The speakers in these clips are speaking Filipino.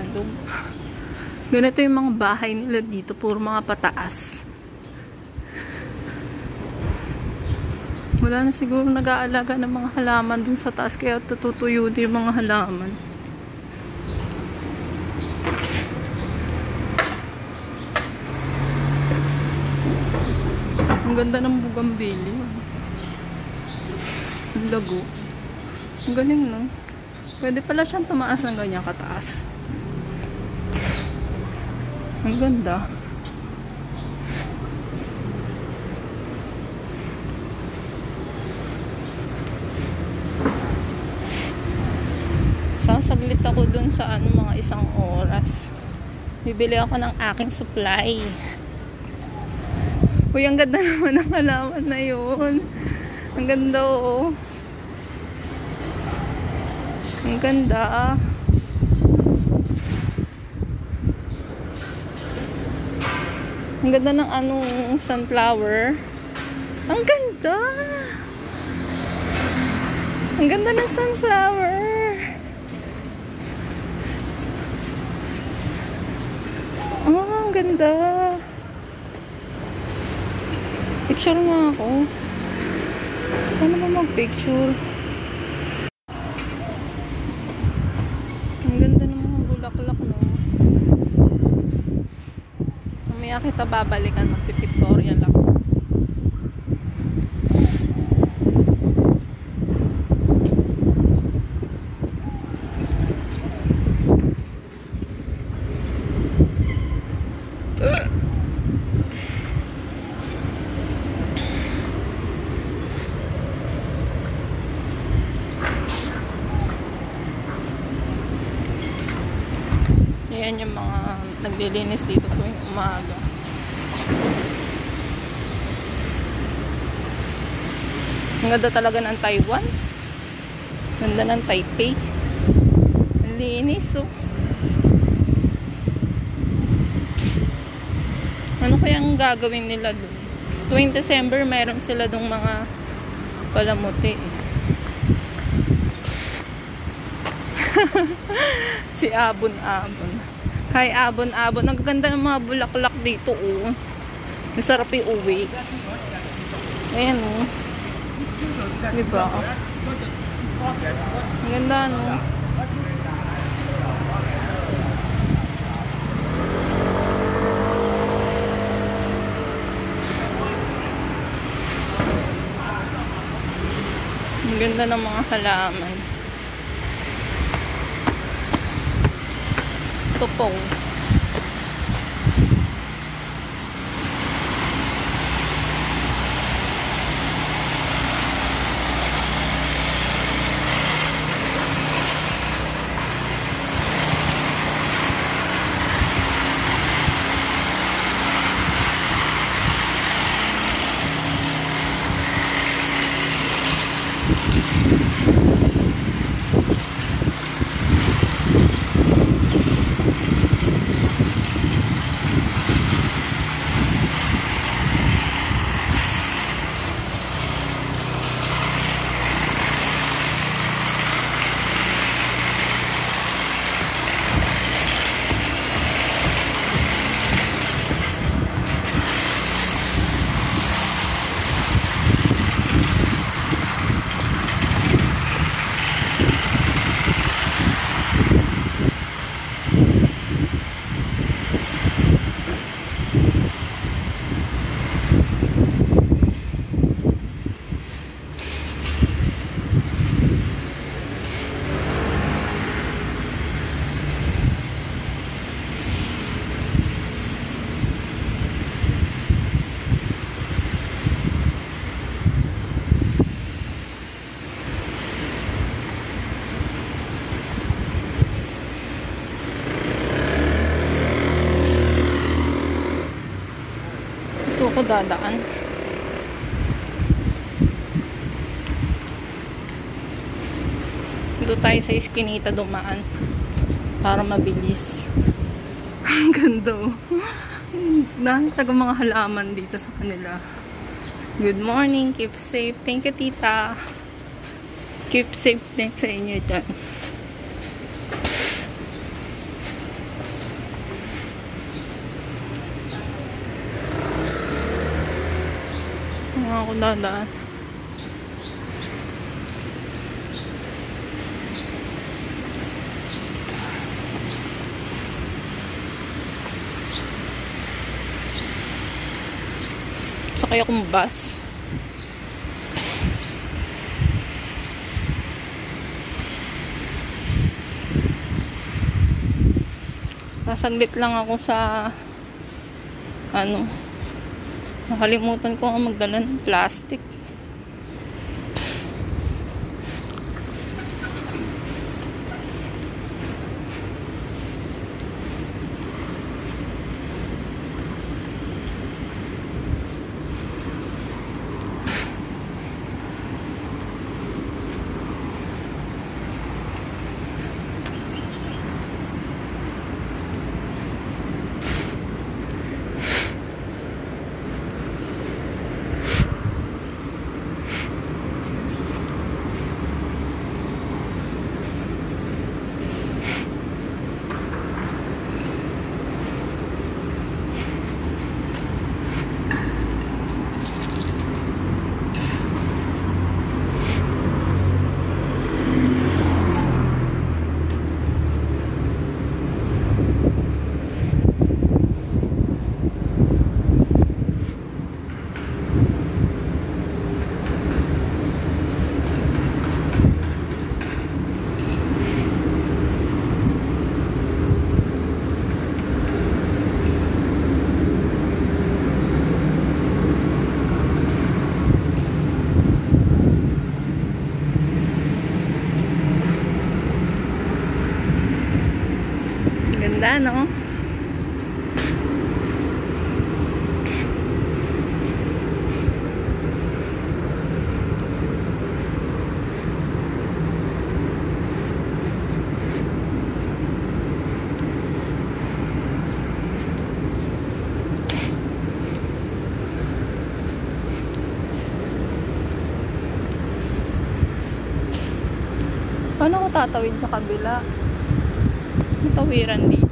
Alog. Ganito yung mga bahay nila dito. Puro mga pataas. Wala na siguro nag-aalaga ng mga halaman dun sa taas. Kaya tututuyo din yung mga halaman. Ang ganda ng bugambili. Ang lago. Ang galing, no? Pwede pala siyang tumaas ng ganyan kataas. Ang ganda. Sasaglit ako dun sa ano, mga isang oras. Bibili ako ng aking supply. Uy, ang ganda naman ng halaman na yun. Ang ganda, oo. Ang ganda, ah. Ang ganda ng anong sunflower. Ang ganda! Ang ganda ng sunflower. Oh, ang ganda. Picture nga ako. Paano ba mag-picture? Ang ganda ng mga bulaklak, no? Mamaya kita babalikan. Magpipictorial ako. Ayan yung mga naglilinis dito tuwing umaga. Ang ganda talaga ng Taiwan. Ganda ng Taipei. Ang linis, oh. Ano kayang gagawin nila doon? Tuwing December, mayroon sila dong mga palamuti. eh. si Abon Abon. Hi Abon Abon. Ang ganda ng mga bulaklak dito oh. Masarap uwi. Ayan oh. Diba? Ang ganda no. Ang ganda ng mga halaman. 都崩 ako dadaan. Dito tayo sa iskinita dumaan. Para mabilis. Ang ganda oh. Nakita mga halaman dito sa kanila. Good morning. Keep safe. Thank you, tita. Keep safe din sa inyo dyan. Ako dadaan. Sakay akong bus. Nasaglit lang ako sa ano nakalimutan ko nga magdala ng plastic ganda no Paano ko tatawid sa kabila? Matawiran dito.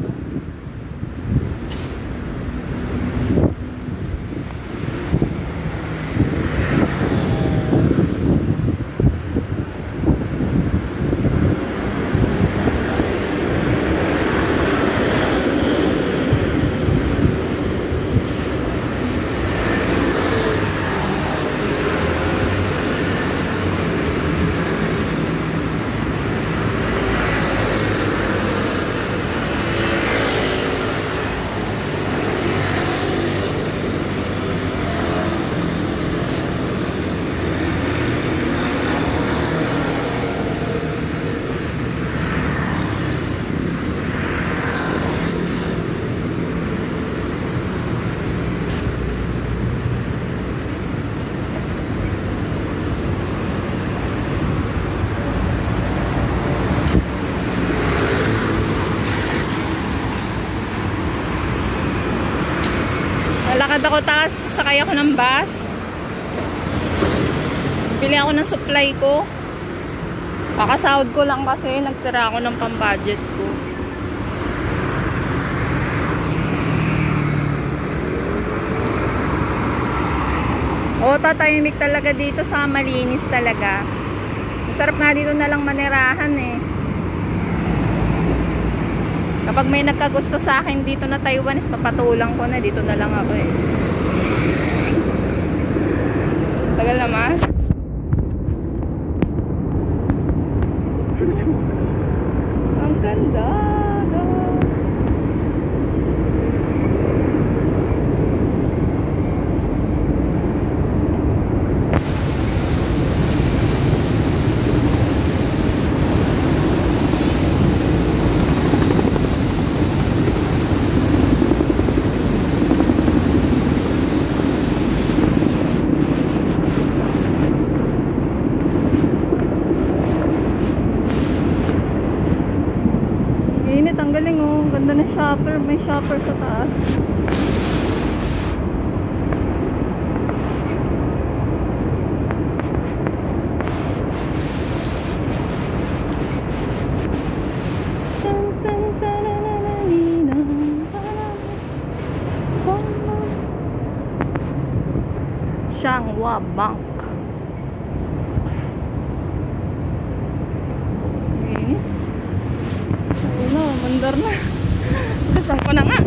Lakad ako taas, sakay ako ng bus. Pili ako ng supply ko. Kakasahod ko lang kasi nagtira ako ng pambudget ko. Oo, tatahimik talaga dito sa malinis talaga. Masarap nga dito na lang manirahan eh. Kapag may nagkagusto sa akin dito na Taiwanese, papatulang ko na. Dito na lang ako eh. Tagal naman. Ang ganda. Init, ang galing oh. Ganda ng shopper. May shopper sa taas. Changhua Bank. Under na. Gusto ko na nga.